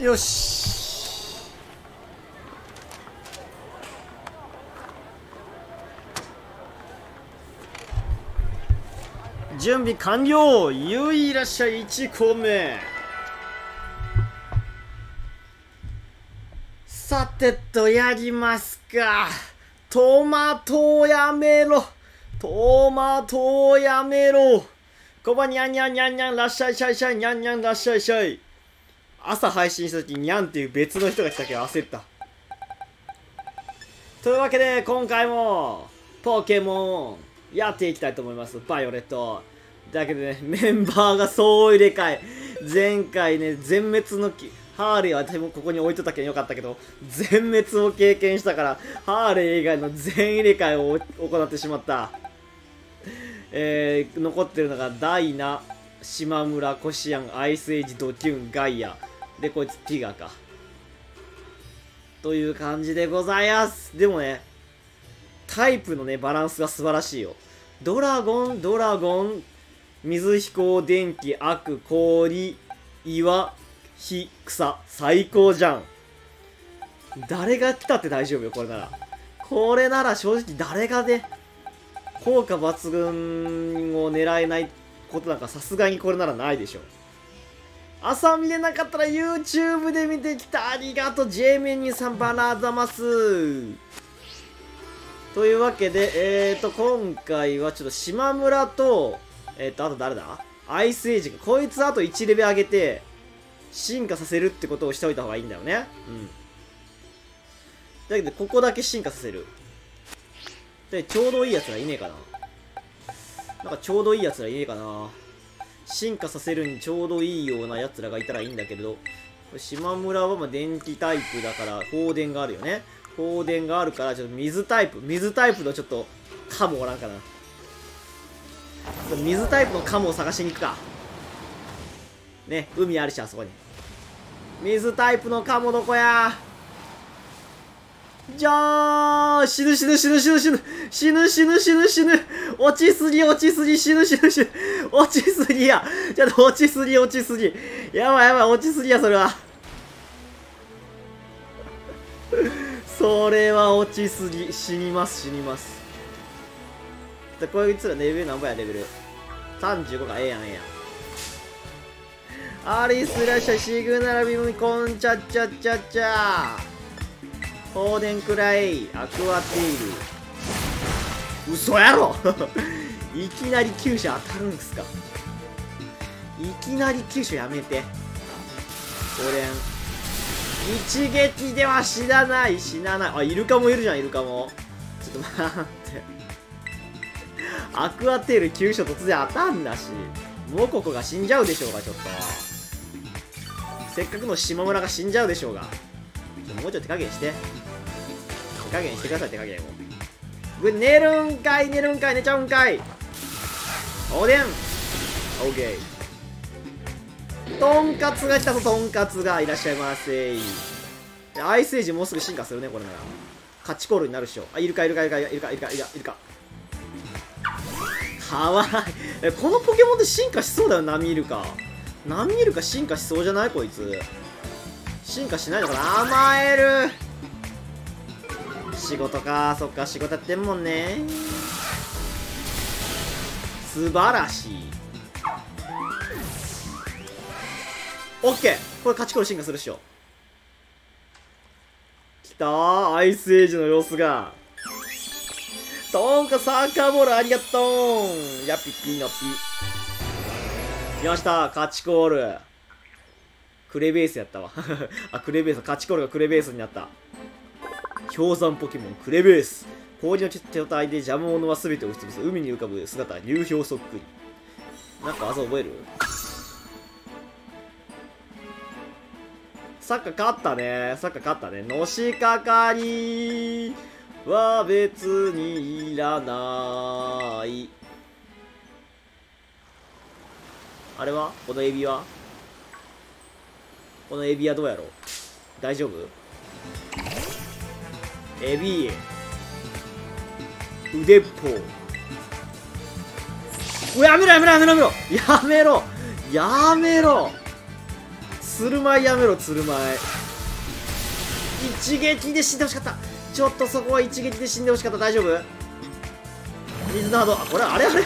よし。準備完了。ゆいらっしゃい1個目。さてとやりますか。トマトをやめろ。トマトをやめろ。こばにゃんにゃんにゃんにゃんらっしゃいしゃいしゃいにゃんにゃんらっしゃいしゃい。朝配信した時にゃんっていう別の人が来たけど焦った。というわけで今回もポケモンやっていきたいと思います。バイオレット。だけどねメンバーが総入れ替え。前回ね全滅のきハーレーはでもここに置いとったけんよかったけど全滅を経験したからハーレー以外の全入れ替えを行ってしまった。えー、残ってるのがダイナ島村コシアンアイスエイジドキュンガイア。でこいつティガか。という感じでございます。でもねタイプのねバランスが素晴らしいよ。ドラゴンドラゴン水飛行電気悪氷岩火草最高じゃん。誰が来たって大丈夫よこれなら。これなら正直誰がね効果抜群を狙えないことなんかさすがにこれならないでしょ朝見れなかったら YouTube で見てきた。ありがとう J メニューさんバナーザマス。というわけでえーと今回はちょっと島村とえっ、ー、とあと誰だ？アイスエイジこいつあと1レベル上げて進化させるってことをしておいた方がいいんだよね。うん。だけどここだけ進化させる。で、ちょうどいいやつらいねえかな。なんかちょうどいいやつらいねえかな。進化させるにちょうどいいようなやつらがいたらいいんだけれど、島村はま電気タイプだから放電があるよね。放電があるからちょっと水タイプ、水タイプのちょっとカモおらんかな。水タイプのカモを探しに行くか。ね、海あるし、あそこに。水タイプのカモどこや？じゃー死ぬ死ぬ死ぬ死ぬ死ぬ。死ぬ死ぬ死ぬ死ぬ。落ちすぎ落ちすぎ死ぬ死ぬ死ぬ。落ちすぎや。ちょっと落ちすぎ落ちすぎ。やばいやばい。落ちすぎやそれは。それは落ちすぎ。死にます死にます。じゃこいつらレベル何ぼやレベル？35かええやんええやん。アリスラッシャシグナラビムコンチャッチャッチャッチャー。放電くらいアクアテイル。嘘やろ。いきなり急所当たるんすか。いきなり急所やめて。放電一撃では死なない死なない。あイルカもいるじゃんイルカも。ちょっと待って。アクアテール急所突然当たんだし。モココが死んじゃうでしょうがちょっと。せっかくの島村が死んじゃうでしょうが。もうちょっと手加減して。加減してください手加減を寝るんかい寝るんかい寝ちゃうんかい。おでん。オッケー。とんかつが来たぞとんかつが。いらっしゃいませ。アイスエイジもうすぐ進化するねこれなら。勝ちコールになるっしょ。あいるかいるかいるかいるかいるかいるかいるかか。わいい。このポケモンって進化しそうだよナミイルカ。ナミイルカ進化しそうじゃない？こいつ。進化しないのかな？甘える。仕事か。そっか仕事やってんもんね。素晴らしい。オッケー。これ勝ちコール進化するっしょ。きた。ーアイスエイジの様子が。トンカサーカーボールありがとう。やぴぴのぴ。来ました。勝ちコール。クレベースやったわ。あクレベース。勝ちコールがクレベースになった。氷山ポケモンクレベース。氷の手体で邪魔者は全て押しつぶす海に浮かぶ姿流氷そっくり。なんか技覚える？サッカー勝ったね。サッカー勝ったね。のしかかり。は別にいらない。あれは？このエビは？このエビはどうやろう？大丈夫？エビ腕っぽ。うやめろやめろやめろやめろ。やめろ。やめろ。鶴舞やめろ鶴舞一撃で死んでほしかった。ちょっとそこは一撃で死んでほしかった。大丈夫？水の波動。あこれあれあれ。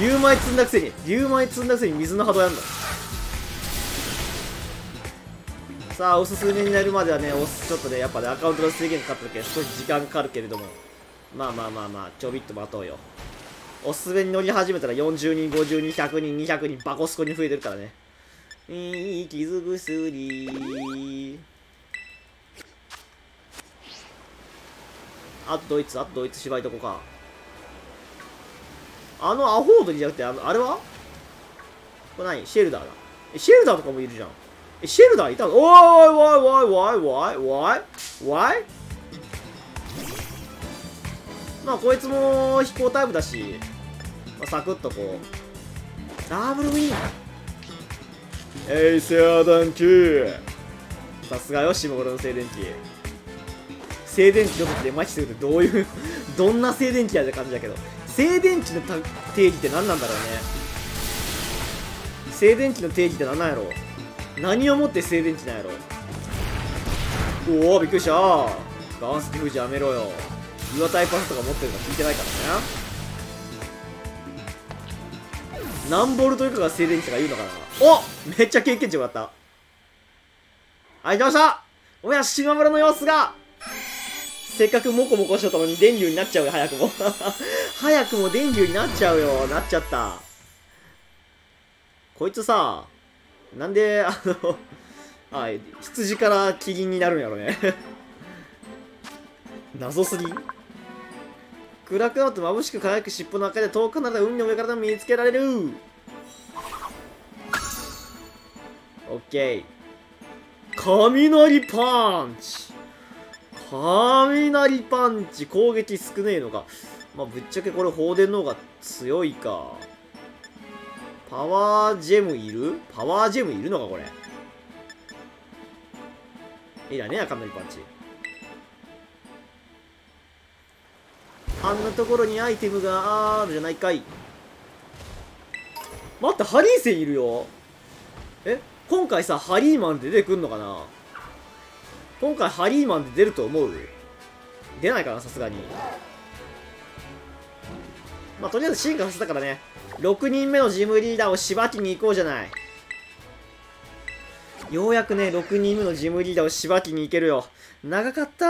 竜舞積んだくせに。竜舞積んだくせに水の波動やんの。さあおすすめになるまではねちょっとねやっぱねアカウントの制限かかった時は少し時間かかるけれどもまあまあまあまあちょびっと待とうよ。おすすめに乗り始めたら40人50人100人200人バコスコに増えてるからね。いい傷薬あとドイツあとドイツ芝居とこか。あのアホードリじゃなくてあのあれは？これ何？シェルダーだ。シェルダーとかもいるじゃん。シェルダーいたの？おいおいおいおいおいおいおい。まあこいつも飛行タイムだし、まあ、サクッとこう。ダブルウィンエイセアダンキーさすがよ下頃の静電気。静電気どこでマチするってどういう どんな静電気やって感じだけど。静電気の定義って何なんだろうね。静電気の定義って何なんやろう？何をもって静電気なんやろ。おおびっくりした。ガンスティフジやめろよ。岩タイパスとか持ってるの聞いてないからね何ボルト以下が静電気とか言うのかな。おめっちゃ経験値よかった。はい、来ました。おや、島村の様子が。せっかくモコモコしとったのに電流になっちゃうよ、早くも。早くも電流になっちゃうよ。なっちゃった。こいつさ、なんで、あの、はい、羊からキリンになるんやろね。謎すぎ。暗くなると眩しく輝く尻尾の中で遠くなら海の上からでも見つけられる。オッケー。雷パンチ。雷パンチ攻撃少ねえのか。まあぶっちゃけこれ放電の方が強いか。パワージェムいる？パワージェムいるのかこれ？いらねえ雷パンチ。あんなところにアイテムがあるじゃないかい。待ってハリーセンいるよ。え？今回さハリーマンで出てくんのかな？今回ハリーマンで出ると思う？出ないかなさすがに。まあとりあえず進化させたからね。6人目のジムリーダーをしばきに行こうじゃない。ようやくね6人目のジムリーダーをしばきに行けるよ。長かった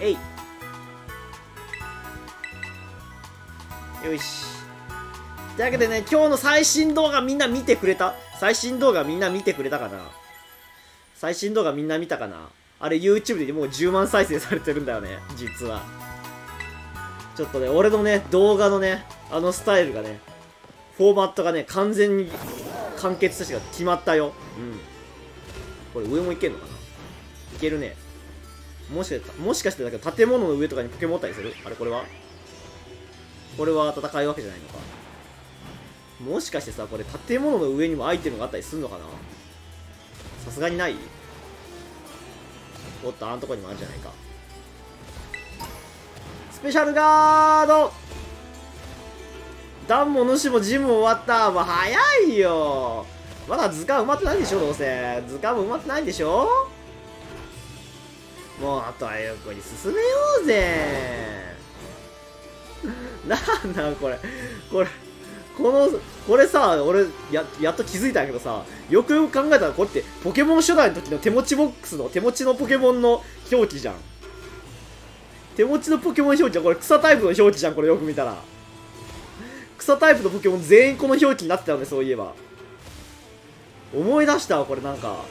えい。よし。というわけでね今日の最新動画みんな見てくれた？最新動画みんな見てくれたかな？最新動画みんな見たかな？あれ YouTube でもう10万再生されてるんだよね実は。ちょっとね俺のね動画のねあのスタイルがねフォーマットがね完全に完結としが決まったよ。うん。これ上もいけんのかな？いけるね。もしかしてもしかしてだけど建物の上とかにポケモンったりする？あれこれは？これは戦いわけじゃないのか。もしかしてさこれ建物の上にもアイテムがあったりするのかな？さすがにない？おっとあんとこにもあるじゃないか。スペシャルガード。ダンも主もジムも終わった。まあ早いよ。まだ図鑑埋まってないでしょどうせ。図鑑も埋まってないでしょ。もうあとはゆっくり進めようぜ。なんだこれ。これこの、これさ、俺や、やっと気づいたんやけどさ、よくよく考えたらこれって、ポケモン初代の時の手持ちボックスの手持ちのポケモンの表記じゃん。手持ちのポケモン表記はこれ草タイプの表記じゃん、これよく見たら。草タイプのポケモン全員この表記になってたよね、そういえば。思い出したわ、これなんか。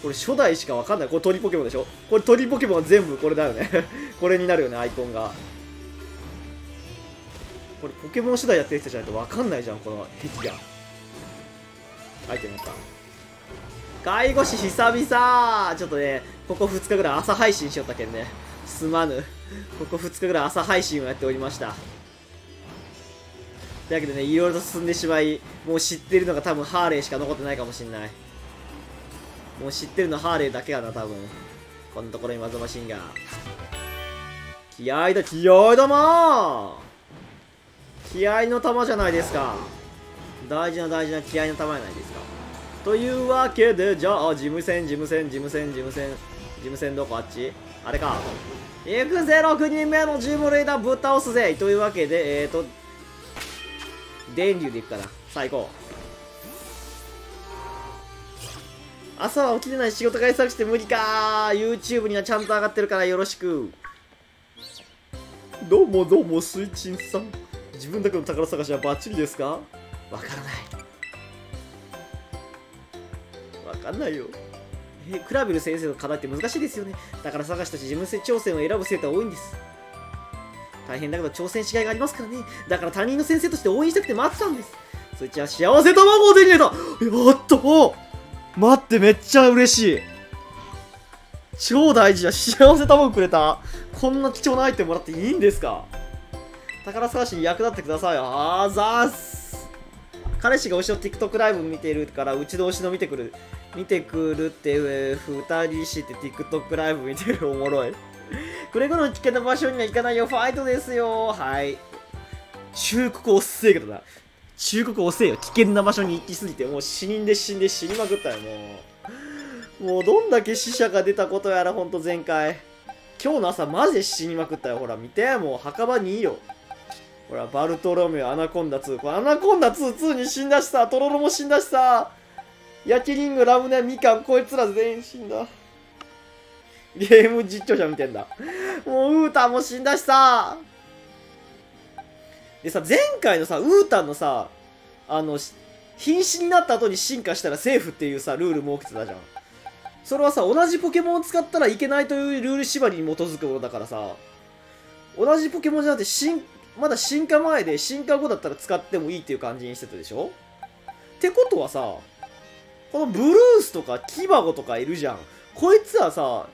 これ初代しかわかんない。これ鳥ポケモンでしょ？これ鳥ポケモンは全部これだよね これになるよね、アイコンが。これポケモン次第やってる人じゃないと分かんないじゃんこの壁がアイテムか介護士久々ちょっとねここ2日ぐらい朝配信しよったけんね。すまぬ。ここ2日ぐらい朝配信をやっておりました。だけどねいろいろと進んでしまいもう知ってるのが多分ハーレーしか残ってないかもしんない。もう知ってるのハーレーだけかな多分。こんところにマゾマシンが。気合だ気合だまー気合の玉じゃないですか。大事な大事な気合の玉じゃないですか。というわけでじゃあ事務船事務船事務船事務船務船どこあっち？あれか。行くぜ6人目のジムレイダーぶっ倒すぜというわけでえっ、ー、と電流でいくかな。さあ行こう朝は起きてない仕事が忙しくて無理か。YouTube にはちゃんと上がってるからよろしく。どうもどうもスイチンさん。自分だけの宝探しはバッチリですか？わからない。わかんないよ。えクラビル先生の課題って難しいですよね。だから探したち自分挑戦を選ぶ生徒は多いんです。大変だけど挑戦しがいがありますからね。だから他人の先生として応援したくて待ってたんです。そいつは幸せ卵を手に入れた。やっと待ってめっちゃ嬉しい。超大事だ。幸せ卵くれた。こんな貴重なアイテムもらっていいんですか。宝探しに役立ってください。あざーす。彼氏が後ろ TikTok ライブ見てるからうちの推しの見てくる見てくるって2人して TikTok ライブ見てるおもろい。くれぐれも危険な場所には行かないよファイトですよ。はい。忠告おっせえけどな。忠告遅えよ。危険な場所に行きすぎてもう死人で死んで死にまくったよもう。もうどんだけ死者が出たことやらほんと前回。今日の朝マジで死にまくったよほら。見てもう墓場にいいよ。ほらバルトロメオアナコンダ2これアナコンダ2、2に死んだしさ。トロロも死んだしさ。焼きリングラムネミカン。こいつら全員死んだ。ゲーム実況者見てんだ。もうウータンも死んだしさ。でさ前回のさウータンのさあの瀕死になった後に進化したらセーフっていうさルール設けてたじゃん。それはさ同じポケモンを使ったらいけないというルール縛りに基づくものだからさ。同じポケモンじゃなくて進まだ進化前で進化後だったら使ってもいいっていう感じにしてたでしょ？ってことはさこのブルースとかキバゴとかいるじゃんこいつはさ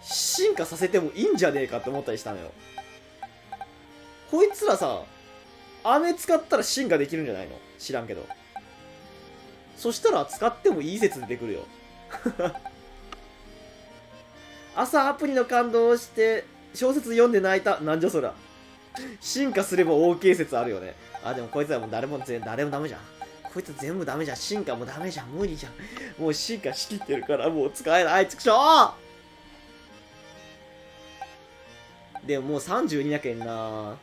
進化させてもいいんじゃねえかって思ったりしたのよこいつらさ、飴使ったら進化できるんじゃないの？知らんけど。そしたら使ってもいい説出てくるよ。朝アプリの感動をして小説読んで泣いた。なんじゃそら。進化すれば OK 説あるよね。あ、でもこいつはもう誰も全、誰もダメじゃん。こいつ全部ダメじゃん。進化もダメじゃん。無理じゃん。もう進化しきってるからもう使えない。ちくしょうでももう32やけんな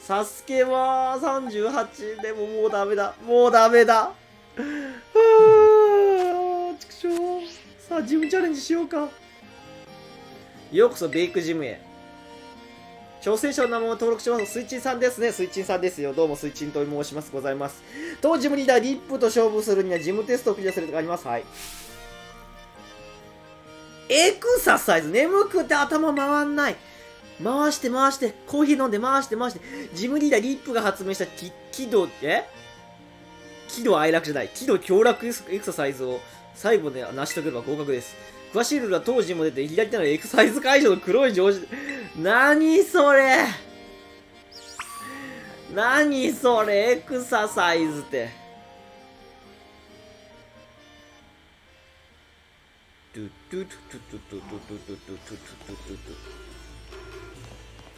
サスケは38でももうダメだ。もうダメだ。はぁ、ちくしょう。さあ、ジムチャレンジしようか。ようこそベイクジムへ。挑戦者の名前を登録します。スイッチンさんですね。スイッチンさんですよ。どうもスイッチンと申します。ございます。当ジムリーダー、リップと勝負するにはジムテストをクリアするとかあります。はい。エクササイズ。眠くて頭回んない。回して回して、コーヒー飲んで回して回して、ジムリーダーリップが発明した喜怒、え？喜怒哀楽じゃない。喜怒強楽エクササイズを最後で成し遂げれば合格です。詳しいルールは当時も出て、左手のエクササイズ会場の黒い上司。何それ何それエクササイズって。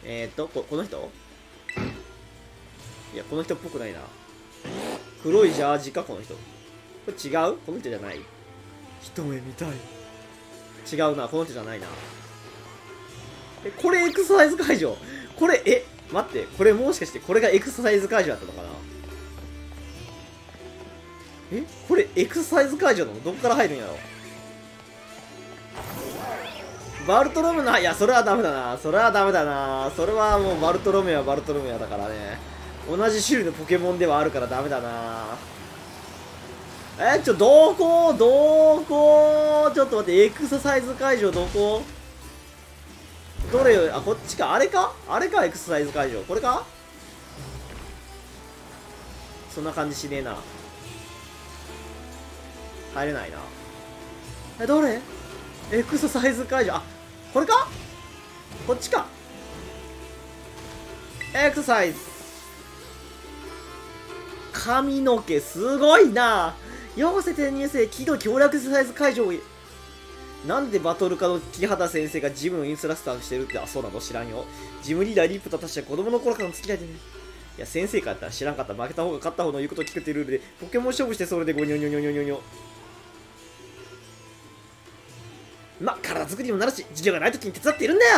えっ、とこ、この人いや、この人っぽくないな。黒いジャージか、この人。これ違うこの人じゃない。一目見たい。違うな、この人じゃないな。え、これエクササイズ会場。これ、え、待って、これもしかしてこれがエクササイズ会場だったのかな？えこれエクササイズ会場なの？どこから入るんやろ？バルトロメオいやそれはダメだな。それはダメだな。それはもうバルトロメオはバルトロメオだからね。同じ種類のポケモンではあるからダメだな。えちょどこ？どこ？ちょっと待ってエクササイズ会場どこ？どれあこっちか。あれか？あれか？エクササイズ会場。これか？そんな感じしねえな。入れないな。えどれ？エクササイズ会場。あこれか？こっちか。エクササイズ。髪の毛すごいな。よせ転入生喜怒強力エクササイズ会場。なんでバトル科の木畑先生がジムのインストラクターしてるってあそうなの？知らんよ。ジムリーダーリップと私は子供の頃からの付き合いでね。いや先生かったら知らんかった負けた方が勝った方の言うこと聞くってルールでポケモン勝負してそれでゴニョニョニョニョニョニョ。ま体作りもなるし授業がない時に手伝っているんだよ。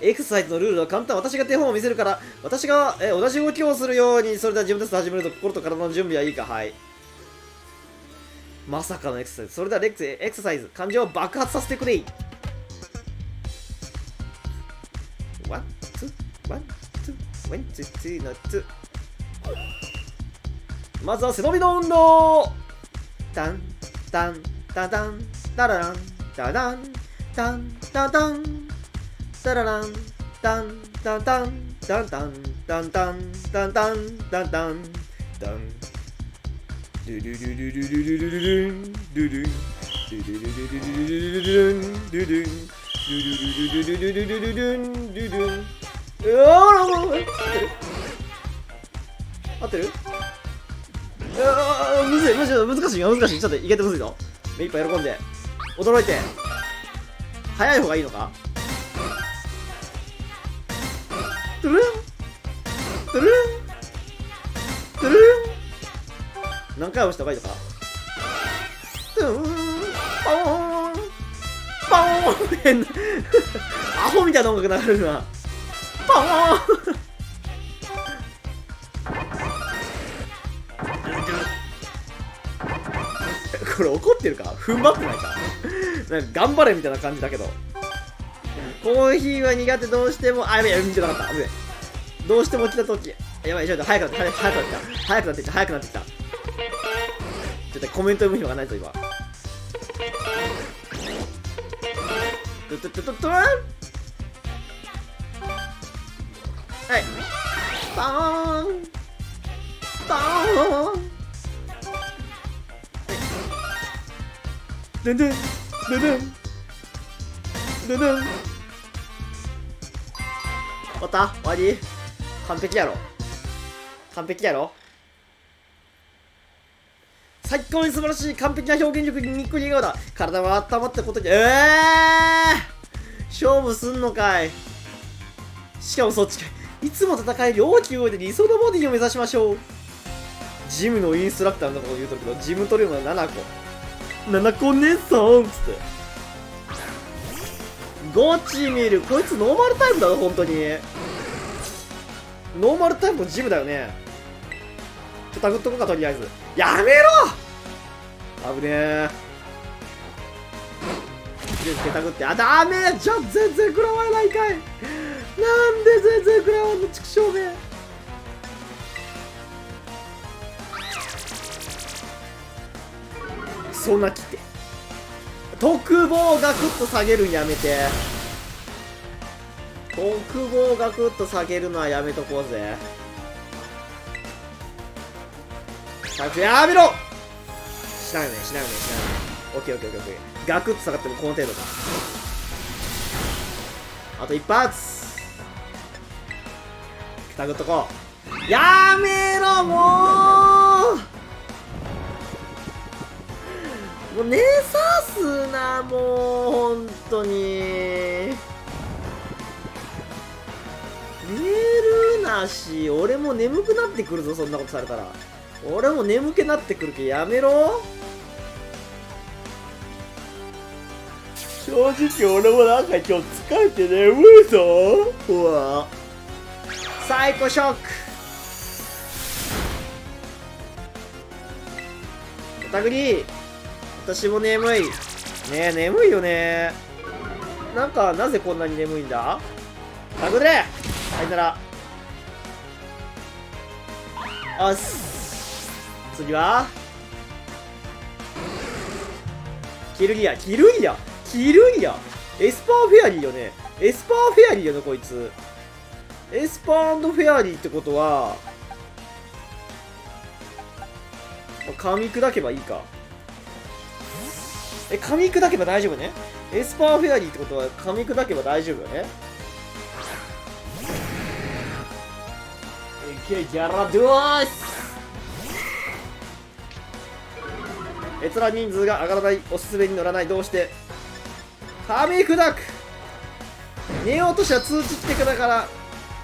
エクササイズのルールは簡単私が手本を見せるから私がえ同じ動きをするようにそれでは自分たちで始めると心と体の準備はいいか。はい。まさかのエクササイズ。それでは Let's エクササイズ。感情を爆発させてくれ !1、2、1、two、2、2、のー。まずは背伸びの運動タン、タン、タタン、タララン、タラン、タン、タタン、タララン、タン、タタン、タンタン、タンタン、タンタン、タンタン、タンタン、ドゥルルルルルルルルルンドゥルンドゥルルルルルルルルンドゥルンドゥルルルルルルルルルンドゥルン合ってるあーむずいむずい難しい難しいちょっといけてむずいぞ目いっぱい喜んで驚いて。早い方がいいのかトゥルントゥルントゥルン何回押した方がいいのかトゥーン。パオーン。パオーン。変なアホみたいな音楽流れるな。パオーン。これ怒ってるか？踏ん張ってないか？なんか頑張れみたいな感じだけど。コーヒーは苦手。どうしてもあやべやべ見てなかった。危ねどうしても来た時。やばいちょっと早くなって早くなってきた。早くなってきた。早くなってきた。ちょっとコメント読む暇がないぞ今。トトトトトはいパーンパーンドゥンドゥンドゥンドゥンドゥンドゥン終わった終わり完璧やろ完璧やろ最高に素晴らしい完璧な表現力ににっこり笑顔だ。体は温まったことにええー、勝負すんのかい。しかもそっちかい。つも戦える大きい動いて理想のボディを目指しましょう。ジムのインストラクターのこと言うとるけどジムトレーナー7個7個姉さんっつって。ゴチ見る。こいつノーマルタイプだろ本当に。ノーマルタイプのジムだよね。ちょっとタグっとこうかとりあえず。やめろ！危ねえ。手タグって。あダメ！じゃ全然食らわないかい。なんで全然食らわんの畜生め。そんな来て。特防ガクッと下げるんやめて。特防ガクッと下げるのはやめとこうぜ。早くやめろ。しないよねしないよねしないよね。オッケーオッケーオッケーガクッと下がってもこの程度か。あと一発。タグっとこう。やめろもう。もう寝さすなもう本当に。寝るなし俺も眠くなってくるぞそんなことされたら。俺も眠くなってくるけどやめろ。正直俺もなんか今日疲れて眠いぞ。うわ。サイコショック。おたぐり私も眠い。ねえ眠いよね。なんかなぜこんなに眠いんだ？タグではいなら。あっす次は？キルギアキルギアキルギアエスパーフェアリーよね。エスパーフェアリーよねこいつ。エスパーフェアリーってことは噛み砕けばいいか。え噛み砕けば大丈夫ね？エスパーフェアリーってことは噛み砕けば大丈夫よね？いけギャラドゥース閲覧人数が上がらないおすすめに乗らないどうして？噛み砕く寝ようとしたら通知来てたから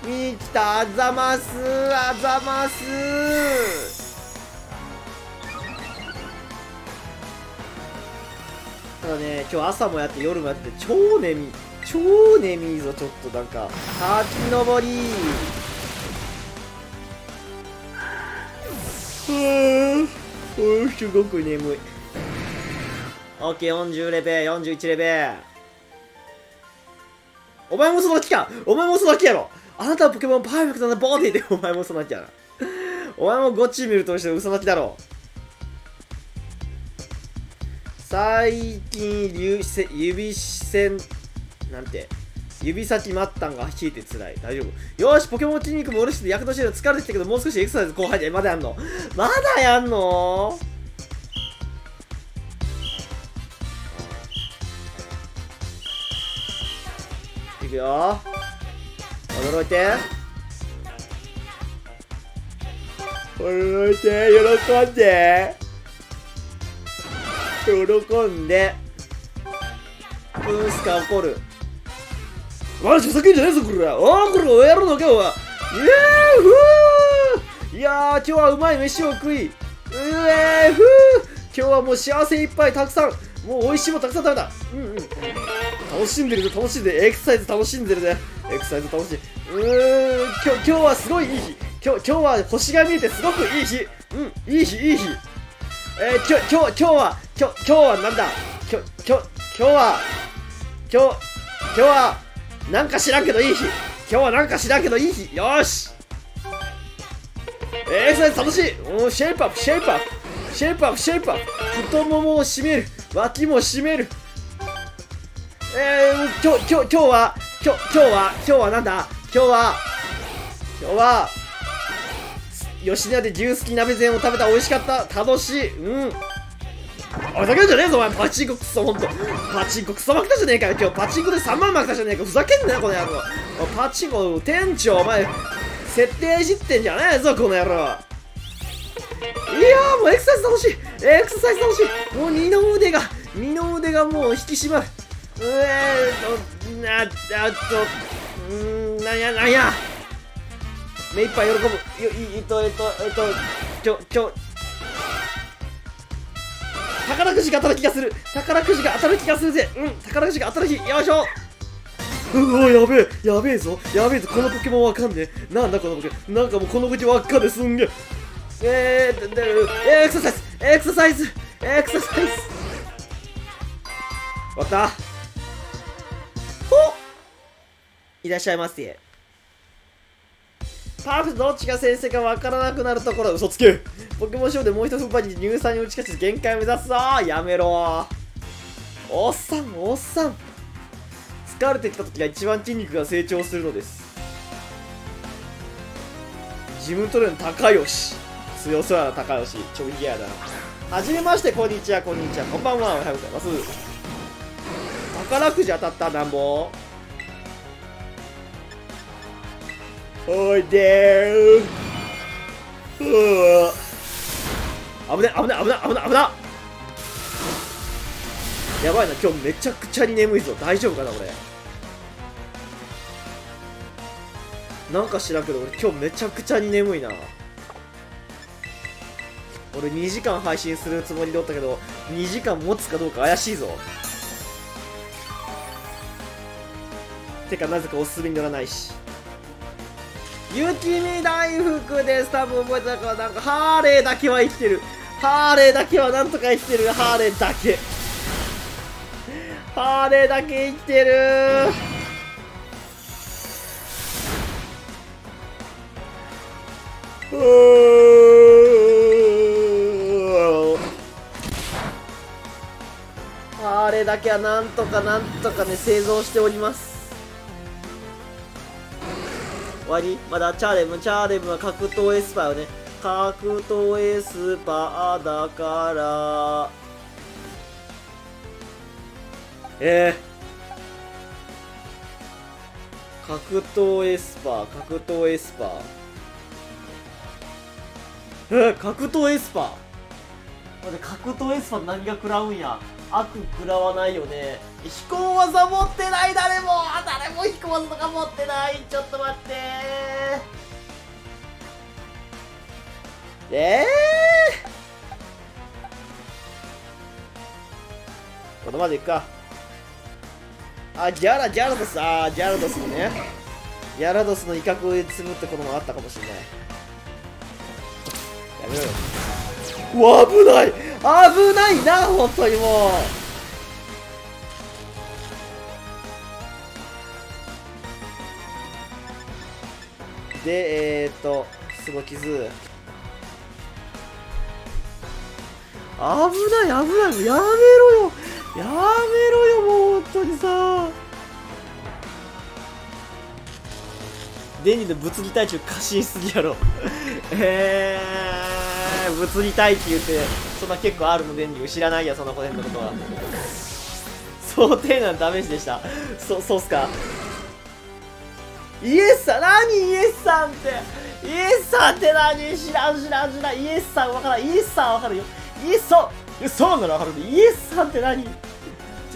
見に来た。あざますあざます。ただね今日朝もやって夜もやって超眠い。超眠いぞちょっとなんか。滝登り。はあすごく眠い。OK40 レベル41レベル。お前もその気か？お前もその気やろ？あなたはポケモンパーフェクトなボディでお前もその気やな。お前もゴチ見るとして嘘泣きだろ。最近指線なんて？指先末端が冷えて辛い。大丈夫。よしポケモン筋肉もおるして躍動してるの疲れてきたけどもう少しエクササイズ後輩でまだやんのまだやんの？いくよ。驚いて。驚いて。喜んで。喜んで。ブースカ怒る。マジふざけんじゃねえぞこれおおこれやるのかお前イエーフー。いやー今日はうまい飯を食い。うえーふー。今日はもう幸せいっぱいたくさん。もう美味しいもたくさん食べた。うんうん。楽しんでるぜ楽しんでエクササイズ楽しんでるねエクササイズ楽しい。うーん今日今日はすごいいい日。今日今日は星が見えてすごくいい日。うんいい日いい日。えー、今日今日今日は今日今日はなんだ。今日今日今日は今日今日はなんか知らんけどいい日。今日はなんか知らんけどいい日。よし。エクササイズ楽しい。おシェイプアップシェイプアップシェイプアップシェイプアップ太ももを締める。脇も締める。えー、今日今日今日は今日今日は今日はなんだ？今日は今日は吉野家で牛すき鍋膳を食べた。美味しかった。楽しい。うん。おい、ふざけんじゃねえぞ、お前。パチンコクソ、ほんと。パチンコクソ負けたじゃねえかよ。今日パチンコで3万負けたじゃねえか。ふざけんなよ、この野郎。パチンコ、店長、お前、設定いじってんじゃねえぞ、この野郎。いやー、もうエクササイズ楽しい。エクササイズ楽しい。もう二の腕が、二の腕がもう引き締まる。うえーと、な、あと、うーん、なんや、なんや。目いっぱい喜ぶ。よ、えっと、えっと、えっと、ちょ、ちょ、宝くじが当たる気がする。宝くじが当たる気がするぜ。うん。宝くじが当たる日。よいしょ。うわやべえ。やべえぞ。やべえぞ。このポケモンわかんねえなんだこのポケモン。なんかもうこのポケモンわかんねえすんげえ。えー、でエクササイズ。エクササイズ。エクササイズ。わった。ほいらっしゃいませ。パーフェクトどっちが先生かわからなくなるところ。嘘つけ。ポケモンショーでもう一つバに乳酸に打ち勝ち限界を目指すぞ。やめろ。おっさんおっさん。疲れてきた時が一番筋肉が成長するのです。ジムトレーの高吉強そうやな高吉ちょい嫌やな。はじめましてこんにちはこんにちは。こんばんは。おはようございます。宝くじ当たったなんぼ。おいでーうわ。危ね危ね危ね危ね危なやばいな今日めちゃくちゃに眠いぞ。大丈夫かな俺なんか知らんけど俺今日めちゃくちゃに眠いな。俺2時間配信するつもりでおったけど2時間持つかどうか怪しいぞ。てかなぜかおすすめに乗らないし。雪見大福です。多分覚えてたからなんかハーレーだけは生きてる。ハーレーだけはなんとか生きてる。ハーレーだけ。ハーレーだけ生きてる。ハーレーだけはなんとかなんとかね製造しております。終わり。まだチャーレムチャーレムは格闘エスパーよね。格闘エスパーだから。えー、格闘エスパー格闘エスパー。えー、格闘エスパー。待って格闘エスパー何が食らうんや。悪食らわないよね。飛行技持ってない。誰も。誰も飛行技とか持ってない。ちょっと待って。ええー、ここままでいくか。あギャラギャラドス。あギャラドスのね。ギャラドスの威嚇を積むってこともあったかもしれない。やめろよ。危ない。危ないな本当にもう。でえー、っとすご傷。危ない危ない。やめろよ。やめろよもう本当にさ。デニーの物理体中過信すぎやろ。えー、物理体ってってそんな結構あるのデニー知らないやそんなことのことは。想定内のダメージでした。そそうっすか？イエスさん何？イエスさんって。イエスさんって何？知らん知らん知らん。イエスさんわからん。イエスさんわかるよ。イエスさん。そうならわかるイエスさんって何？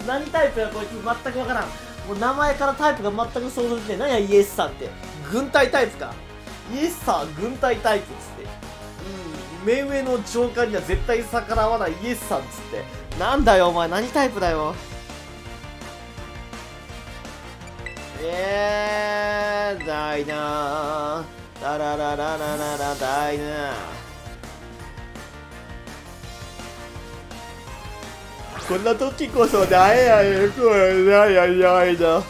何タイプやこいつ全くわからん。もう名前からタイプが全く想像できない。何やイエスさんって。軍隊タイプか。イエスさん軍隊タイプっつってうん目上の長官には絶対逆らわないイエスさんっつって。なんだよお前。何タイプだよ。えー、だいなー。ダラララララララだいなこんな時こそだやこれ。だややいな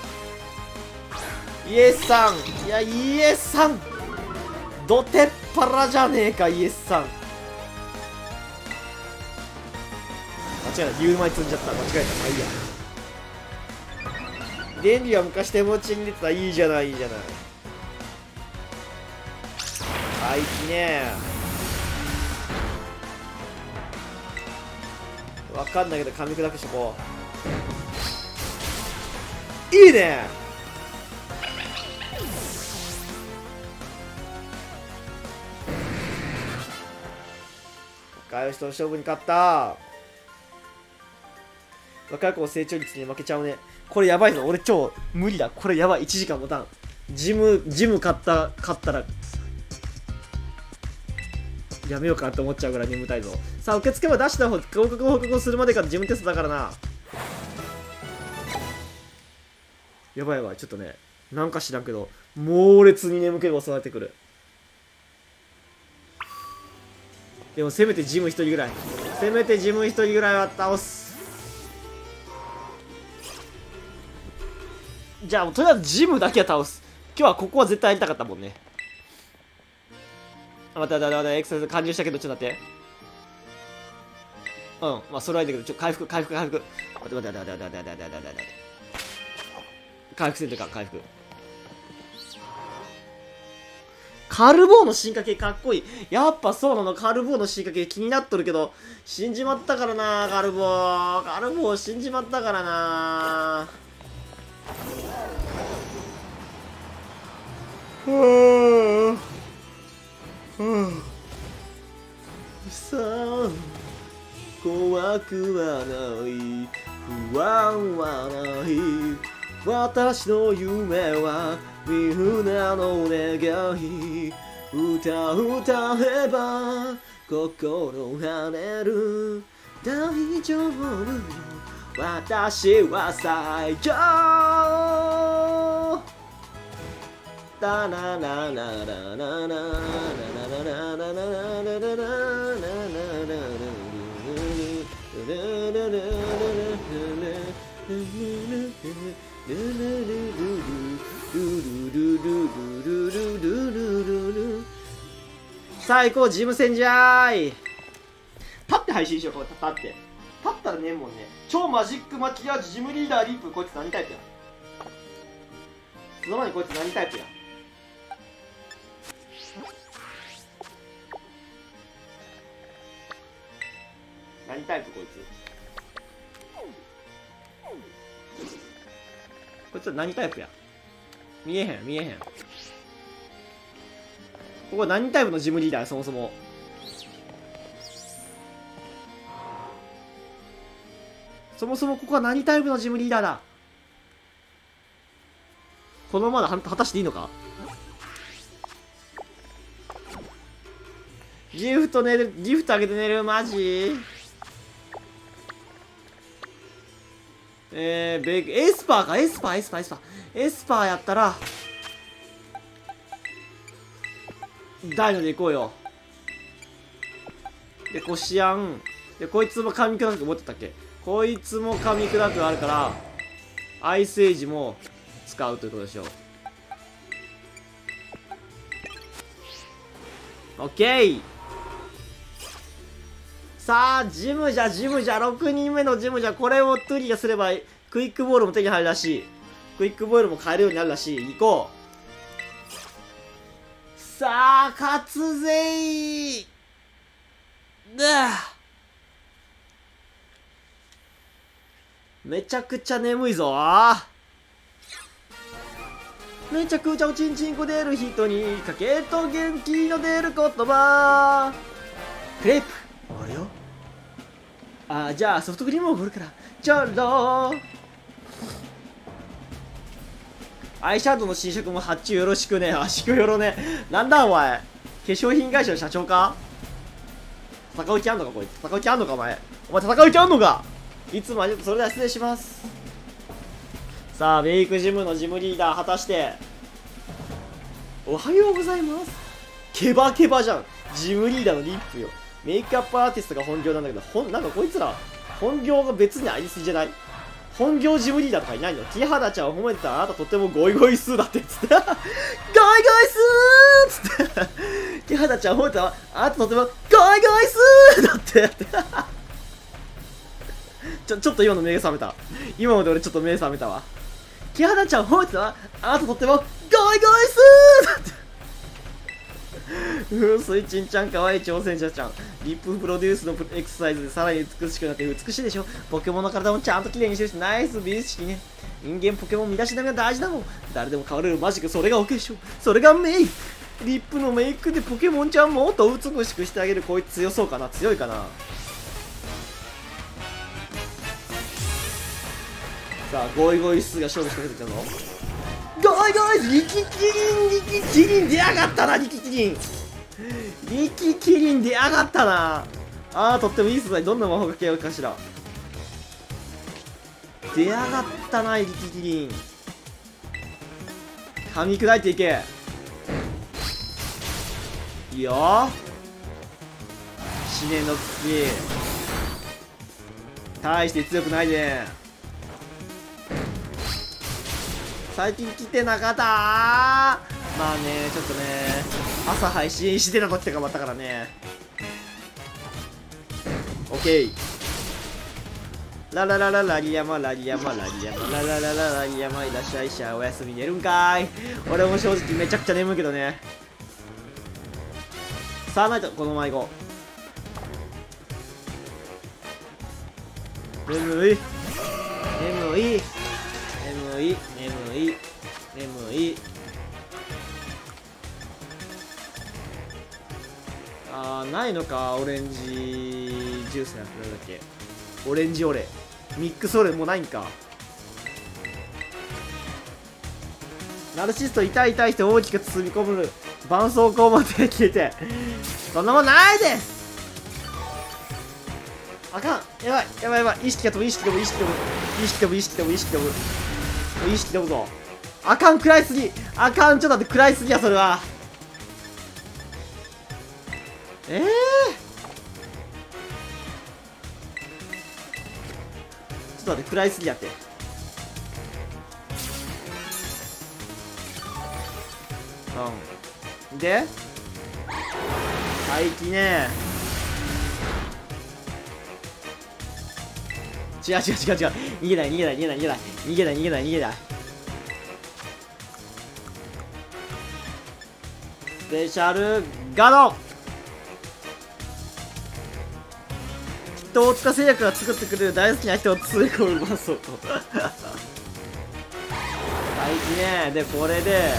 イエスさん。いやイエスさん。どてっぱらじゃねえかイエスさん。間違えた言う前積んじゃった。間違えたまあいいや。電気は昔手持ちに出てたいいじゃないいいじゃない。あいきね。わかんないけど噛み砕くしとこう。いいね。若い人の勝負に勝った。若い子の成長率に負けちゃうね。これやばいぞ。俺超無理だ。これやばい。1時間持たん。ジムジム買った買ったら。やめようかって思っちゃうぐらい眠たいぞ。さあ受付は出した方合格報告をするまでがジムテストだからな。やばいやばいちょっとねなんか知らんけど猛烈に眠気が襲われてくる。でもせめてジム1人ぐらい。せめてジム1人ぐらいは倒す。じゃあとりあえずジムだけは倒す。今日はここは絶対やりたかったもんね。あ待って待って待ってエクササイズ完了したけどちょっと待って。うんまあそれはいいんだけどちょ回復回復回復。待って待って待って待って待って待って待って。待って回復せんとか回復。カルボーの進化系かっこいい。やっぱそうなの。カルボーの進化系気になっとるけど。死んじまったからなカルボー。カルボー死んじまったからな。さあ怖くはない。不安はない。私の夢はみんなの願い。歌歌えば心晴れる。大丈夫。よ私は最強タララララララララララララララララさあ行こうジム戦じゃーい立って配信しようこれ立って立ったらねえもんね超マジックマキアージュジムリーダーリープこいつ何タイプや？その前にこいつ何タイプや？何タイプこいつ？こいつは何タイプや？見えへん見えへん。ここ何タイプのジムリーダーそもそも？そもそもここは何タイプのジムリーダーだ？このままで果たしていいのか？ギフト寝るギフトあげて寝るマジ？えー、ベイエスパーか？エスパーエスパーエスパー。エスパーやったらダイノで行こうよ。でコシアン。でこいつも噛み砕く持ってたっけ？こいつも噛み砕くあるからアイスエイジも使うということでしょう。オッケー。さあジムじゃジムじゃ6人目のジムじゃこれをクリアすればクイックボールも手に入るらしい。クイックボールも買えるようになるらしい。行こう。さあ勝つぜー。めちゃくちゃ眠いぞ。めちゃくちゃおちんちんこ出る人にかけと元気の出る言葉。クレープ。あれよ。あじゃあソフトクリームを送るから。ちょろ。アイシャドウの新色も発注よろしくね。足利よろね。なんだお前。化粧品会社の社長か？戦う気あんのかこいつ。戦う気あんのかお前。お前戦う気あんのか？いつもありがとうそれでは失礼します。さあメイクジムのジムリーダー果たしておはようございます。ケバケバじゃん。ジムリーダーのリップよ。メイクアップアーティストが本業なんだけどほんなんかこいつら本業が別にありすぎじゃない？本業ジムリーダーとかいないの？木肌ちゃんを褒めてたあなたとてもゴイゴイスーだって。っつってゴイゴイスーっつって。木肌ちゃんを褒めてたあなたとてもゴイゴイスーだって。ちょちょっと今の目が覚めた今まで俺ちょっと目覚めたわ木肌ちゃん褒めてた？らあなたとってもゴイゴイスーだってうん、スイちんちゃんかわいい挑戦者ちゃん。リッププロデュースのエクササイズでさらに美しくなって美しいでしょ？ポケモンの体もちゃんと綺麗にしてるし、ナイス美意識ね。人間ポケモン身だしなみが大事だもん。誰でも変われるマジック、それがお化粧。それがメイク。リップのメイクでポケモンちゃんもっと美しくしてあげる。こいつ強そうかな？強いかな？さあ、ゴイゴイスが勝負してくれてきたぞ。ゴイゴイスリキキリンリキキリン出やがったな、リキキリン。リキキリン出やがったな。あーとってもいい素材。どんな魔法がけようかしら。出やがったなリキキリン。噛み砕いていけ。いいよ。死念の月大して強くないね最近来てなかった？まあねちょっとね朝配信してた時とかもあったからね。OK ラララララリヤマラリヤマラリヤマラララララリヤマいらっしゃいしゃおやすみ寝るんかい。俺も正直めちゃくちゃ眠いけどね。さあないとこの迷子。眠い眠い。眠い。眠い。眠い。あーないのかオレンジジュースなんだっけ。オレンジオレ。ミックスオレもないんか。ナルシスト痛い痛いして大きく包み込む。絆創膏まで消えて。そんなもんないです。あかん。やばいやばいやばい。意識が飛ぶ意識飛ぶ意識飛ぶ。意識飛ぶ意識飛ぶ意識飛ぶ。意識飛ぶぞ。あかん食らいすぎ。あかん。ちょっと待って食らいすぎやそれは。ええー、ちょっと待って食らいすぎやって。うん。で？待機ね。違う違う違う違う。逃げない逃げない逃げない逃げない。逃げない逃げない逃げない。ペシャルガード人大塚製薬が作ってくれる大好きな人を連れ込むマスオと大事ね。でこれで、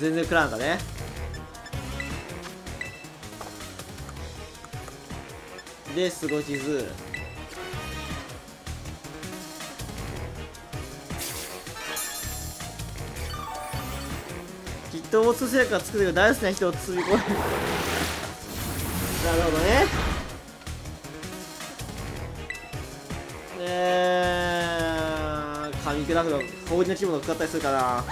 全然食らんかね。ですごい傷人を通せるから作るけど大好きな人を包み込むなるほどねえー、神砕くの氷の着物を使ったりするかな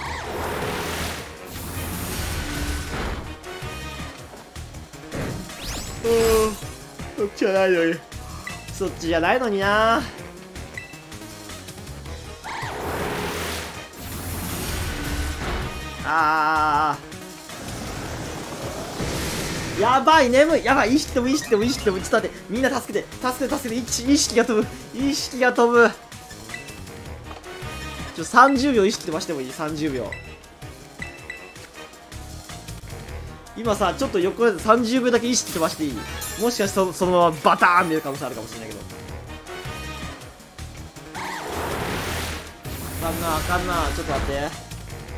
うんそっちじゃないのにそっちじゃないのになあー。やばい眠い。やばい意識飛ぶ意識飛ぶ意識飛ぶ。ちょっと待って。みんな助けて。助けて助けて。意識が飛ぶ。意識が飛ぶ。ちょ30秒意識飛ばしてもいい？30秒今さちょっと横で30秒だけ意識飛ばしていい？もしかしてそそのままバターン出る可能性あるかもしれないけど。あかんなあかんな。ちょっと待って。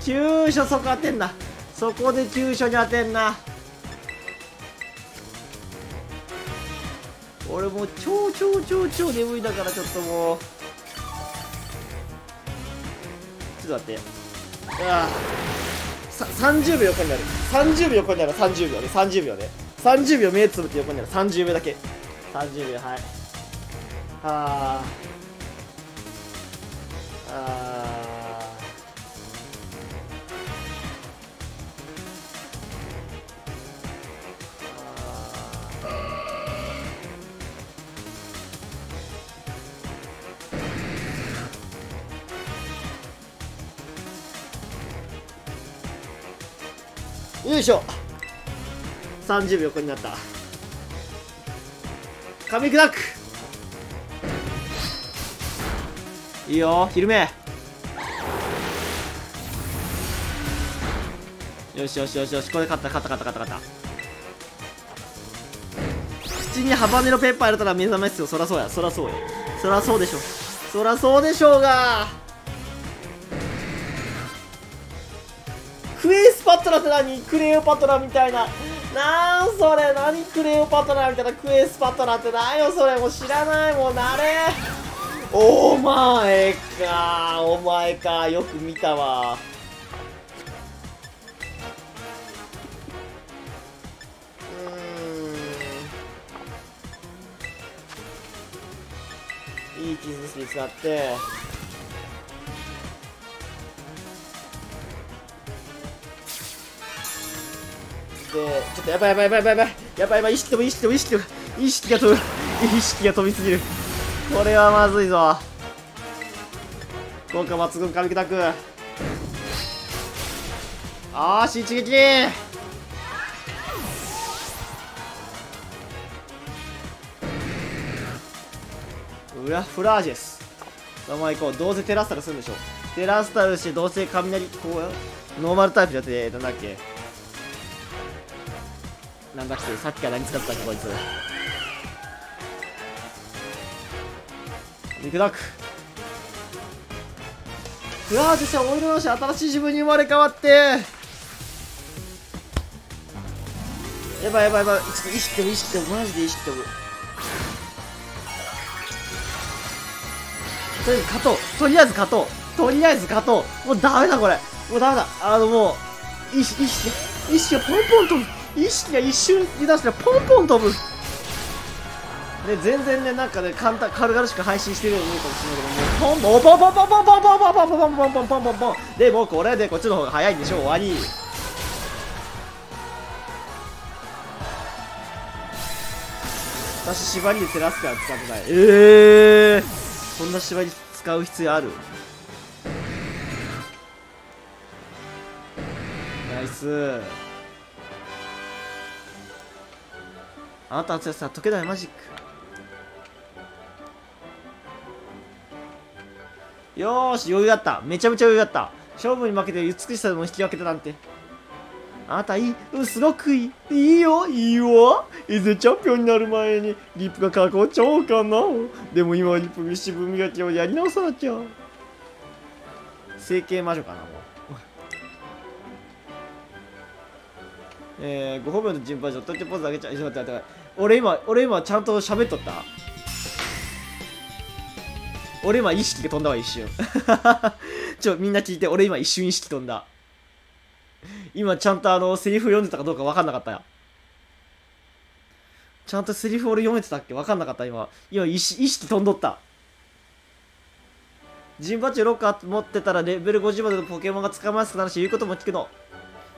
急所そこ当てんな。そこで急所に当てんな。俺もう超超超超眠いだからちょっともう。ちょっと待って。ああ。30秒横になる。30秒横になる。30秒ね。30秒ね。30秒目つぶって横になる。30秒だけ。30秒はい。はああ。いしょ。30秒横になった。噛み砕くいいよ。昼目。よしよしよしよし。これ勝った勝った勝った勝った。勝った口にハバネロペッパー入れたら目覚めっすよ。そらそうや。そらそうや。そらそうでしょ。そらそうでしょうが。トラって何クレオパトラみたいな。なんそれ？何クレオパトラみたいな？クエスパトラって何よそれ？もう知らない。もんなれ。お前か。お前か。よく見たわ。うん。いい傷つき使って。でちょっとやばいやばい。やばいやばい。やばいやばい。意識飛ぶ意識飛ぶ意識飛ぶ意識が飛ぶ意識が飛びすぎるこれはまずいぞ効果抜群軽くたくあーし一撃うらフラージェスさあまあ行こうどうせテラスタルするんでしょテラスタルしてどうせ雷こうノーマルタイプやってなんだっけなんだっけさっきから何使ったっけこいつ。肉ダックうわー実際オイルよし新しい自分に生まれ変わって。やばいやばいやばい。ちょっと意識飛ぶ意識飛ぶ。マジで意識飛ぶ。とりあえず勝とう。とりあえず勝とう。とりあえず勝とう。もうダメだこれ。もうダメだ。あのもう意識意識意識がポンポン飛ぶ。意識が一瞬に出したらポンポン飛ぶ。で全然ねなんかね簡単軽々しく配信してるように見えるかもしれないけどもうポンポンポンポンポンポンポンポンポンポンポンポンポンポンポンポンでもうこれでこっちの方が早いんでしょ終わり私縛りで照らすから使ってないええー、そんな縛り使う必要あるナイスあなたの強さは解けないマジック。よーし余裕だった。めちゃめちゃ余裕だった。勝負に負けて美しさでも引き分けたなんて。あなたいいうんすごくいい。いいよ。いいわ。いずチャンピオンになる前にリップがかこっちゃおうかな。でも今はリップミシブ磨きをやり直さなきゃ。整形魔女かなもう。えー、ご褒美の順番上、とってポーズあげちゃう。ちょっと待って待って。俺今俺今ちゃんと喋っとった？俺今意識が飛んだわ一瞬。ちょみんな聞いて俺今一瞬意識飛んだ。今ちゃんとあのセリフ読んでたかどうか分かんなかった。よちゃんとセリフ俺読めてたっけ？分かんなかった今。今意識意識飛んどった。ジンバッジロッカー持ってたらレベル50までのポケモンが捕まえやすくなるし言うことも聞くの。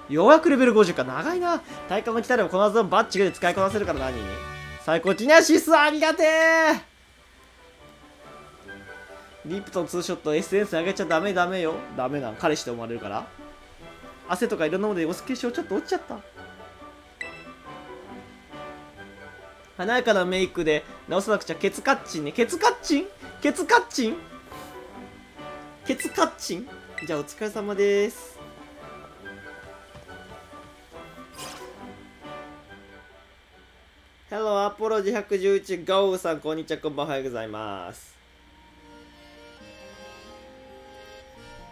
ようやくレベル50か長いな。体感が来たらこの技のバッチグで使いこなせるから何最高値にはシスありがてえリップとツーショット SNS 上げちゃダメダメよ。ダメな彼氏と思われるから。汗とかいろんなものでお化粧ちょっと落ちちゃった。華やかなメイクで直さなくちゃケツカッチンね。ケツカッチン？ケツカッチン？ケツカッチン？じゃあお疲れ様です。ハローアポロジ111ゴーさんこんにちはこんばんはようございます。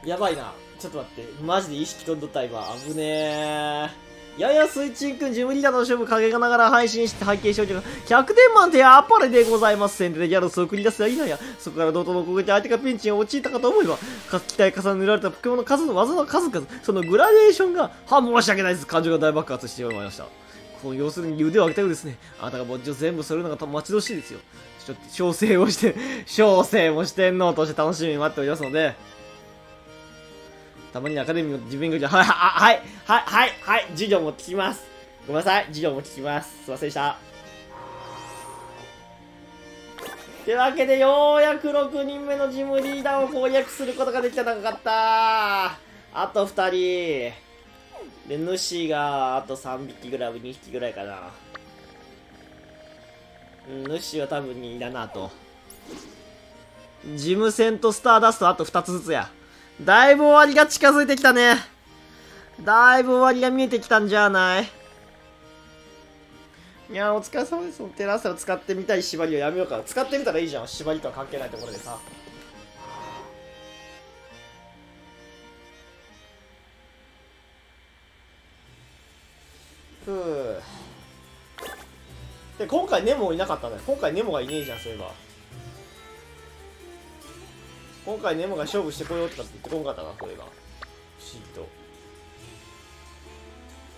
やばいな。ちょっと待って。マジで意識飛んどった今。危ねえ。ややスイッチンくんジムリーダーの勝負陰がながら配信して拝見しております。100点満点あっぱれでございます。先手でギャルスを繰り出すやいなや。そこから同等の攻撃で相手がピンチに陥ったかと思えば期待重ねられたポケモンの数の技の数々そのグラデーションがは申し訳ないです。感情が大爆発してしまいました。この要するに腕を上げたようですね。あなたがもう全部それるのが待ち遠しいですよ。ちょっと調整をして 調整もしてんのとして楽しみに待っておりますので。たまにアカデミーの自分がはいはいはいはいはい授業持ってきます。ごめんなさい。授業持ってきます。すいませんでした。というわけでようやく6人目のジムリーダーを攻略することができたなかった。あと2人。で主があと3匹ぐらい2匹ぐらいかなうん主は多分2だなとジム戦とスターダストあと2つずつやだいぶ終わりが近づいてきたね。だいぶ終わりが見えてきたんじゃない？いやお疲れ様です。テラスを使ってみたい縛りをやめようか。使ってみたらいいじゃん。縛りとは関係ないところでさ。ふう。で、今回ネモいなかったね。今回ネモがいねえじゃん、そういえば。今回ネモが勝負してこようとかって言ってこんかったなこれが不思議と。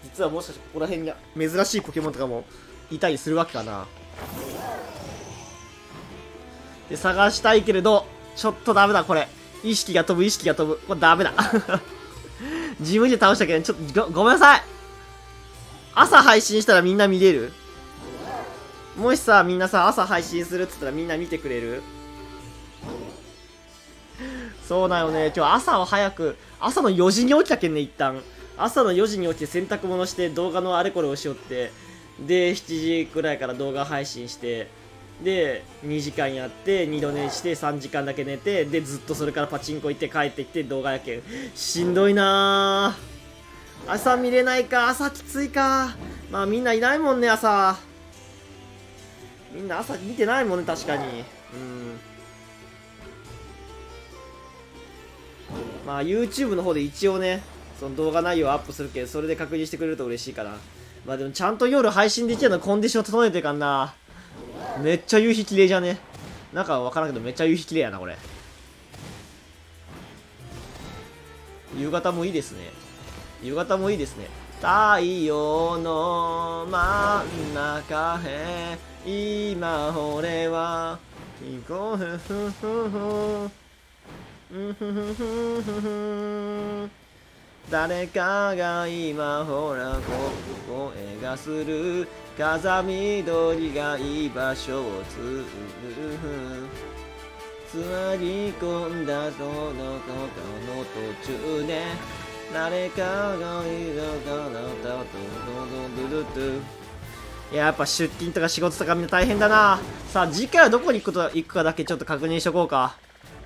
実はもしかしてここら辺に珍しいポケモンとかもいたりするわけかな。で探したいけれどちょっとダメだこれ。意識が飛ぶ意識が飛ぶ。これダメだ。自分で倒したけどちょっとごごめんなさい。朝配信したらみんな見れる？もしさみんなさ朝配信するっつったらみんな見てくれる？そうだよね。今日朝は早く、朝の4時に起きたけんね、一旦。朝の4時に起きて洗濯物して動画のあれこれをしよって、で、7時くらいから動画配信して、で、2時間やって、2度寝して3時間だけ寝て、で、ずっとそれからパチンコ行って帰ってきて動画やけん。しんどいな朝見れないか、朝きついか。まあみんないないもんね、朝。みんな朝見てないもんね、確かに。うん。まあ YouTube の方で一応ねその動画内容アップするけどそれで確認してくれると嬉しいかなまあでもちゃんと夜配信できるようなコンディション整えてかんなめっちゃ夕日綺麗じゃね？なんかわからんけどめっちゃ夕日綺麗やなこれ夕方もいいですね夕方もいいですね。太陽の真ん中へ。今俺は。行こう。ふふふふ誰かが今ほらこ声がする。風緑が居場所をつる。座り込んだそのことの途中で誰かがいるかなたとドルトやっぱ出勤とか仕事とかみんな大変だなさあ次回はどこに行くと行くかだけちょっと確認しとこうか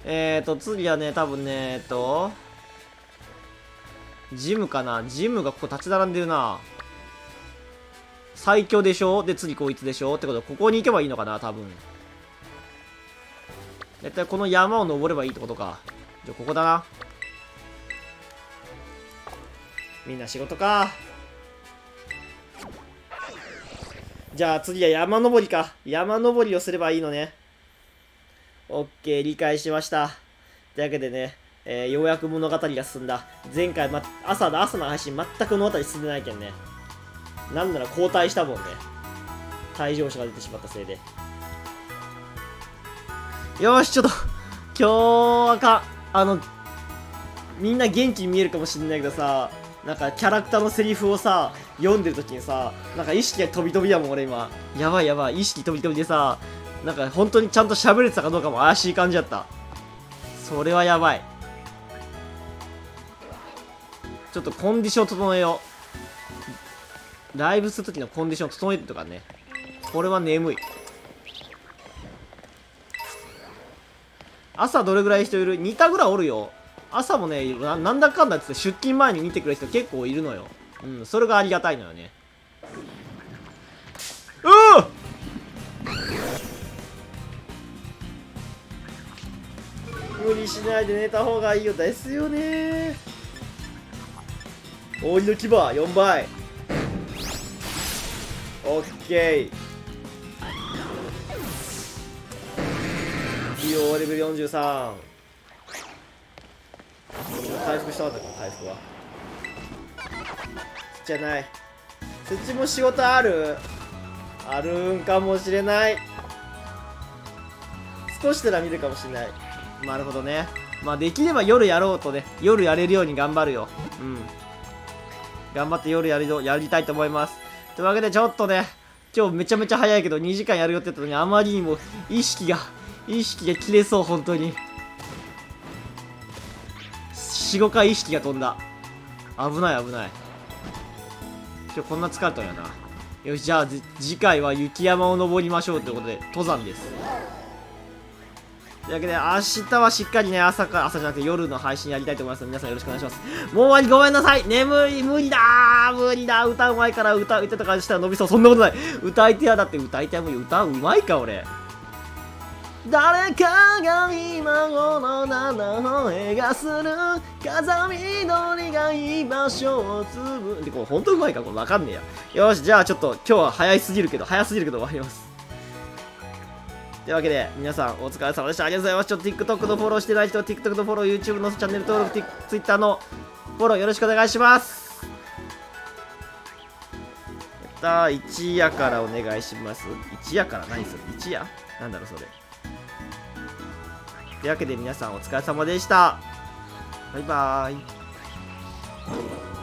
えーと、次はね、多分ね、えっと、ジムかなジムがここ立ち並んでるな。最強でしょ？で、次こいつでしょ？ってことは、ここに行けばいいのかな多分。絶対この山を登ればいいってことか。じゃあ、ここだな。みんな仕事か。じゃあ次は山登りか。山登りをすればいいのね。オッケー、理解しました。というわけでね、えーようやく物語が進んだ。前回、ま、朝の朝の配信全く物語進んでないけんね。なんなら交代したもんね。退場者が出てしまったせいで。よし、ちょっと、今日はか、あの、みんな元気に見えるかもしれないけどさ、なんかキャラクターのセリフをさ、読んでる時にさ、なんか意識が飛び飛びやもん、俺今。やばいやばい、意識飛び飛びでさ、なんか本当にちゃんと喋れてたかどうかも怪しい感じだった。それはやばい。ちょっとコンディション整えよう。ライブする時のコンディション整えてとかね。これは眠い。朝どれぐらい人いる ?2 タぐらいおるよ。朝もねな、なんだかんだって出勤前に見てくれる人結構いるのよ。うん、それがありがたいのよね。うー！無理しないで寝た方がいいよですよね。鬼の牙4倍。オッケー。いいよレベル43回復したかったか回復は。じゃない。そっちも仕事ある？あるんかもしれない。少しなら見るかもしれない。なるほどね。まあできれば夜やろうとね。夜やれるように頑張るよ。うん。頑張って夜やるよやりたいと思います。というわけでちょっとね今日めちゃめちゃ早いけど2時間やるよって言ったのにあまりにも意識が意識が切れそう本当に。45回意識が飛んだ。危ない危ない。今日こんな疲れたんやな。よしじゃあ次回は雪山を登りましょうということで登山です。というわけで明日はしっかりね朝か朝じゃなくて夜の配信やりたいと思いますので皆さんよろしくお願いします。もう終わりごめんなさい。眠い無理だ無理だ歌うまいから歌う歌とかしたら伸びそう。そんなことない。歌い手やだって歌い手はもう歌うまいか俺。誰かが今頃七声がする。風緑が居場所をつぶでこれ本当うまいか？これわかんねえや。よしじゃあちょっと今日は早すぎるけど早すぎるけど終わります。というわけで皆さんお疲れ様でした。ありがとうございますちょっと TikTok のフォローしてない人は TikTok のフォロー YouTube のチャンネル登録 Twitter のフォローよろしくお願いします。やった一夜からお願いします一夜から何する？一夜？なんだろうそれ。いうわけで皆さんお疲れ様でした。バイバーイ。